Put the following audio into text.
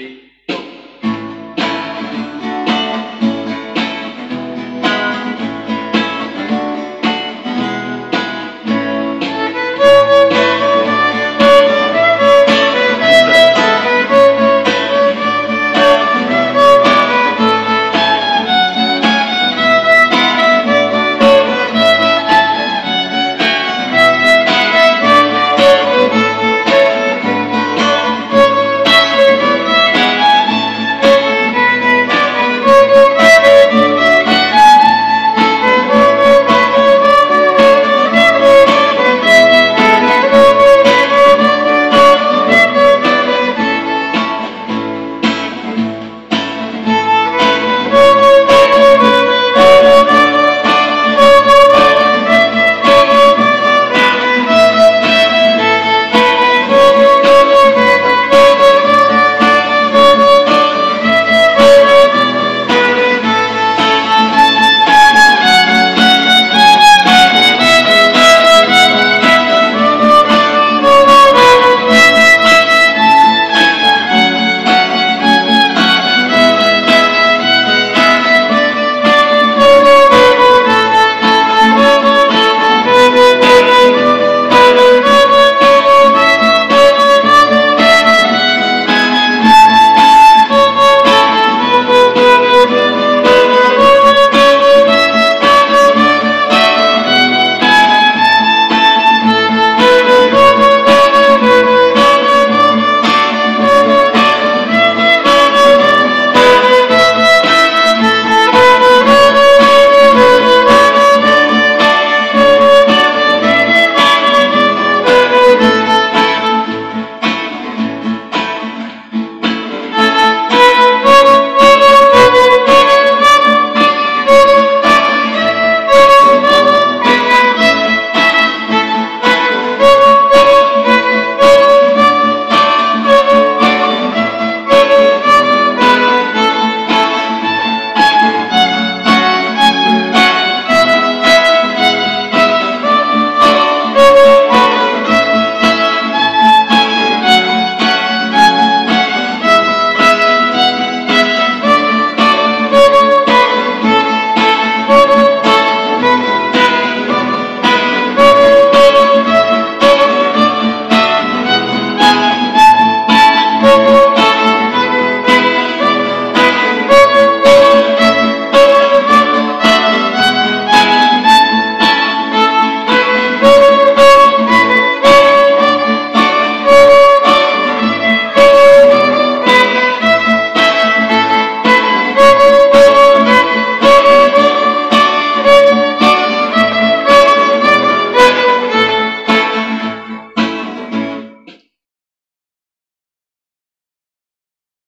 speak.